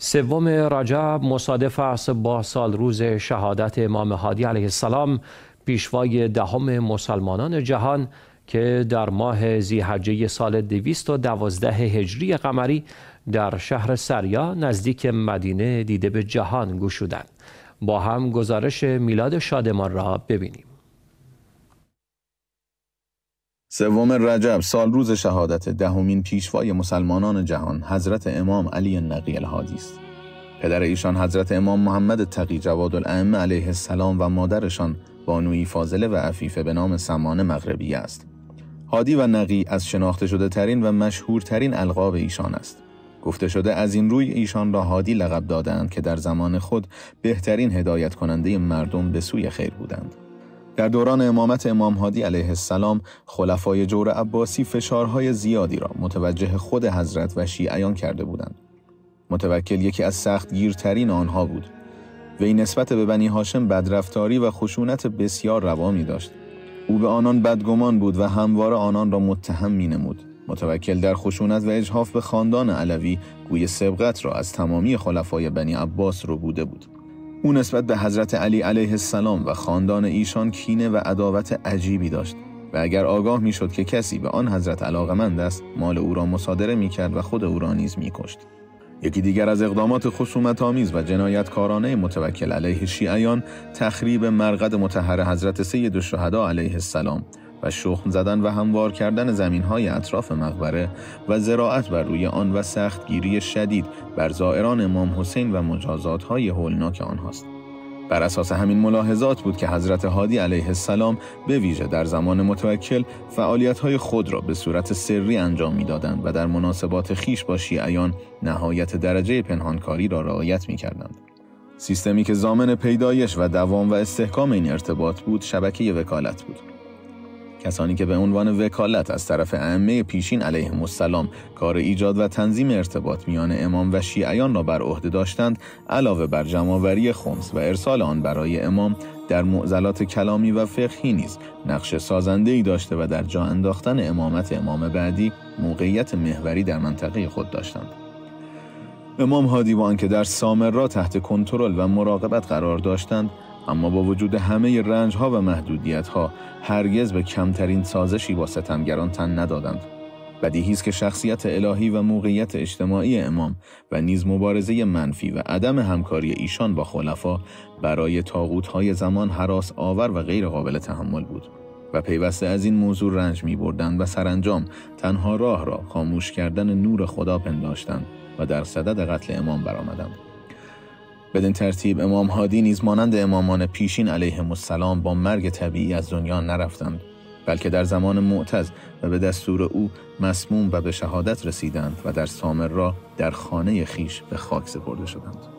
سوم رجب مصادف است با سال روز شهادت امام هادی علیه السلام پیشوای دهم مسلمانان جهان که در ماه زیحجه سال 212 هجری قمری در شهر سریا نزدیک مدینه دیده به جهان گشودند. با هم گزارش میلاد شادمان را ببینیم. سوم رجب سال روز شهادت دهمین پیشوای مسلمانان جهان حضرت امام علی نقی الهادی است. پدر ایشان حضرت امام محمد تقی جواد الائمه علیه السلام و مادرشان بانوی فاضله و عفیفه به نام سمانه مغربی است. هادی و نقی از شناخته شده ترین و مشهورترین القاب ایشان است. گفته شده از این روی ایشان را هادی لقب دادند که در زمان خود بهترین هدایت کننده مردم به سوی خیر بودند. در دوران امامت امام هادی علیه السلام خلفای جور عباسی فشارهای زیادی را متوجه خود حضرت و شیعیان کرده بودند. متوکل یکی از سخت گیرترین آنها بود. وی نسبت به بنی هاشم بدرفتاری و خشونت بسیار روا می داشت. او به آنان بدگمان بود و همواره آنان را متهم می نمود. متوکل در خشونت و اجحاف به خاندان علوی گوی سبقت را از تمامی خلفای بنی عباس رو بوده بود. او نسبت به حضرت علی علیه السلام و خاندان ایشان کینه و عداوت عجیبی داشت و اگر آگاه می‌شد که کسی به آن حضرت علاقمند است مال او را مصادره می کرد و خود او را نیز می کشت. یکی دیگر از اقدامات خصومت آمیز و جنایتکارانه متوکل علیه شیعیان تخریب مرقد متحر حضرت سید الشهدا علیه السلام و شخم زدن و هموار کردن زمین های اطراف مقبره و زراعت بر روی آن و سختگیری شدید بر زائران امام حسین و مجازات های هولناک آنهاست. بر اساس همین ملاحظات بود که حضرت هادی علیه السلام به ویژه در زمان متوکل فعالیت های خود را به صورت سری انجام می‌دادند و در مناسبات خیش با شیعیان نهایت درجه پنهانکاری را رعایت می کردند. سیستمی که زامن پیدایش و دوام و استحکام این ارتباط بود شبکه وکالت بود. کسانی که به عنوان وکالت از طرف ائمه پیشین علیهم السلام کار ایجاد و تنظیم ارتباط میان امام و شیعیان را بر عهده داشتند علاوه بر جمعآوری خمس و ارسال آن برای امام در معضلات کلامی و فقهی نیز نقش سازنده ای داشته و در جا انداختن امامت امام بعدی موقعیت محوری در منطقه خود داشتند. امام هادی با آنکه در سامر تحت کنترل و مراقبت قرار داشتند اما با وجود همه رنج ها و محدودیت ها هرگز به کمترین سازشی با ستمگران تن ندادند. بدیهی است که شخصیت الهی و موقعیت اجتماعی امام و نیز مبارزه منفی و عدم همکاری ایشان با خلفا برای های زمان حراس آور و غیر قابل تحمل بود و پیوسته از این موضوع رنج می بردند و سرانجام تنها راه را خاموش کردن نور خدا پنداشتند و در صدد قتل امام برآمدند. بدین ترتیب امام هادی نیز مانند امامان پیشین علیهم السلام با مرگ طبیعی از دنیا نرفتند بلکه در زمان معتز و به دستور او مسموم و به شهادت رسیدند و در سامر را در خانه خیش به خاک سپرده شدند.